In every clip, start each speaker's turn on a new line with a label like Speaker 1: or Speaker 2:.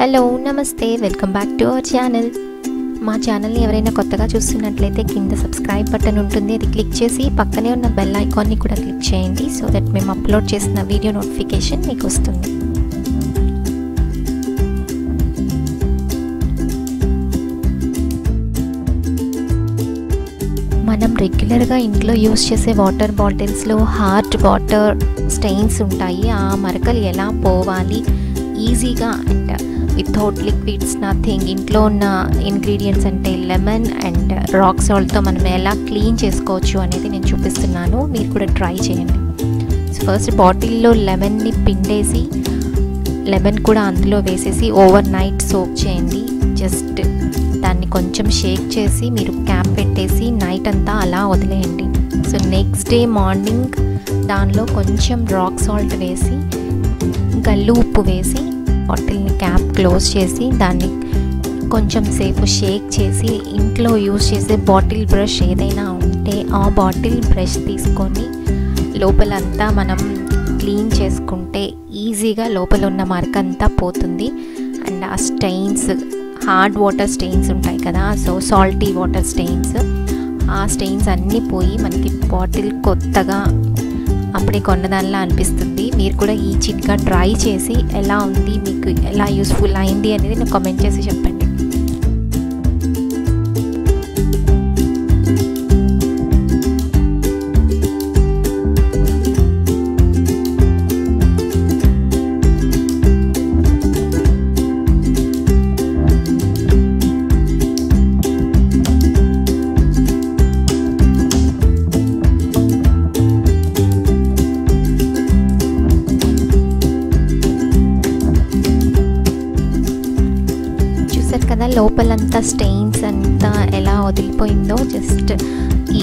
Speaker 1: Hello నమస్తే. Welcome back to our channel. మా ఛానల్ని ఎవరైనా కొత్తగా చూస్తున్నట్లయితే కింద సబ్స్క్రైబ్ బటన్ ఉంటుంది. అది క్లిక్ చేసి పక్కనే ఉన్న బెల్ ఐకాన్ని కూడా క్లిక్ చేయండి. సో దట్ మేము అప్లోడ్ చేసిన వీడియో నోటిఫికేషన్ మీకు వస్తుంది. మనం రెగ్యులర్గా ఇంట్లో యూస్ చేసే వాటర్ బాటిల్స్లో హార్డ్ వాటర్ స్టెయిన్స్ ఉంటాయి. ఆ మరకలు ఎలా పోవాలి? ఈజీగా అండ్ వితౌట్ లిక్విడ్స్ నథింగ్ ఇంట్లో ఉన్న ఇంగ్రీడియంట్స్ అంటే లెమన్ అండ్ రాక్ సాల్ట్తో మనం ఎలా క్లీన్ చేసుకోవచ్చు అనేది నేను చూపిస్తున్నాను. మీరు కూడా ట్రై చేయండి. ఫస్ట్ బాటిల్లో లెమన్ని పిండేసి లెమన్ కూడా అందులో వేసేసి ఓవర్ నైట్ సోప్ చేయండి. జస్ట్ దాన్ని కొంచెం షేక్ చేసి మీరు క్యాప్ పెట్టేసి నైట్ అంతా అలా వదిలేయండి. సో నెక్స్ట్ డే మార్నింగ్ దానిలో కొంచెం రాక్ సాల్ట్ వేసి గల్లు ఉప్పు వేసి బాటిల్ని క్యాప్ క్లోజ్ చేసి దాన్ని కొంచెం సేపు షేక్ చేసి ఇంట్లో యూజ్ చేసే బాటిల్ బ్రష్ ఏదైనా ఉంటే ఆ బాటిల్ బ్రష్ తీసుకొని లోపలంతా మనం క్లీన్ చేసుకుంటే ఈజీగా లోపల ఉన్న మరక అంతా పోతుంది. అండ్ ఆ స్టెయిన్స్ హార్డ్ వాటర్ స్టెయిన్స్ ఉంటాయి కదా సో సాల్టీ వాటర్ స్టెయిన్స్ ఆ స్టెయిన్స్ అన్నీ పోయి మనకి బాటిల్ కొత్తగా అప్పుడే కొన్నదానిలా అనిపిస్తుంది. మీరు కూడా ఈ చిట్కా ట్రై చేసి ఎలా ఉంది మీకు ఎలా యూస్ఫుల్ అయింది అనేది నాకు కామెంట్ చేసి చెప్పండి. చూసారు కదా లోపలంతా స్టెయిన్స్ అంతా ఎలా వదిలిపోయిందో జస్ట్ ఈ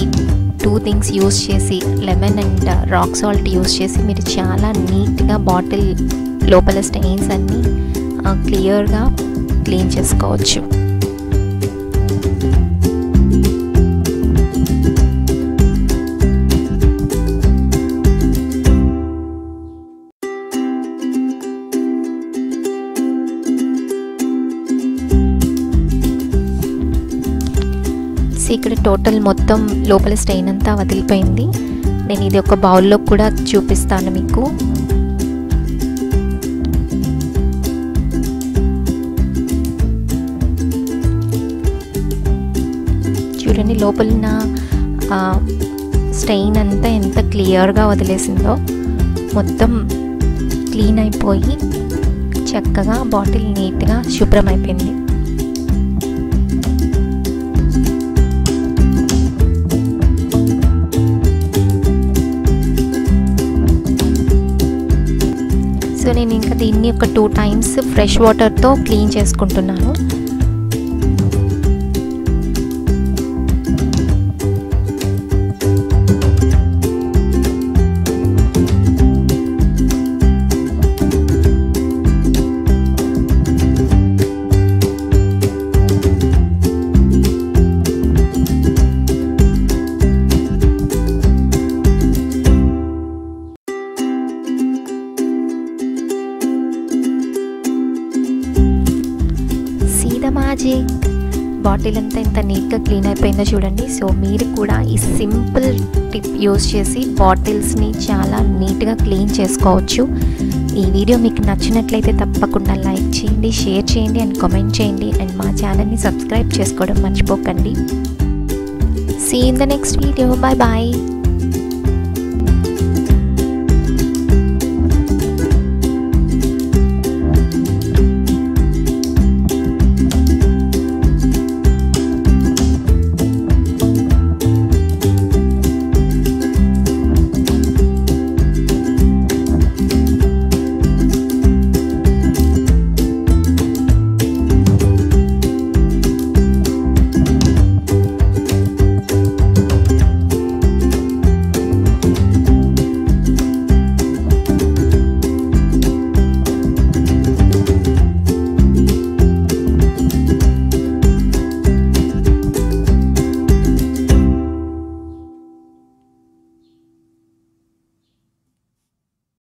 Speaker 1: టూ థింగ్స్ యూస్ చేసి lemon and rock salt use చేసి మీరు చాలా నీట్గా బాటిల్ లోపల స్టెయిన్స్ అన్నీ uh, క్లియర్గా క్లీన్ చేసుకోవచ్చు. సో ఇక్కడ టోటల్ మొత్తం లోపల స్టెయిన్ అంతా వదిలిపోయింది. నేను ఇది ఒక బౌల్లో కూడా చూపిస్తాను మీకు. చూడండి లోపల స్టెయిన్ అంతా ఎంత క్లియర్గా వదిలేసిందో. మొత్తం క్లీన్ అయిపోయి చక్కగా బాటిల్ నీట్గా శుభ్రం అయిపోయింది నేను ఇంకా దీన్ని ఒక టూ టైమ్స్ ఫ్రెష్ వాటర్తో క్లీన్ చేసుకుంటున్నాను. మాజీ బాటిల్ అంతా ఎంత నీట్గా క్లీన్ అయిపోయిందో చూడండి. సో మీరు కూడా ఈ సింపుల్ టిప్ యూస్ చేసి బాటిల్స్ని చాలా నీట్గా క్లీన్ చేసుకోవచ్చు. ఈ వీడియో మీకు నచ్చినట్లయితే తప్పకుండా లైక్ చేయండి షేర్ చేయండి అండ్ కామెంట్ చేయండి. అండ్ మా ఛానల్ని సబ్స్క్రైబ్ చేసుకోవడం మర్చిపోకండి. See in the next video bye bye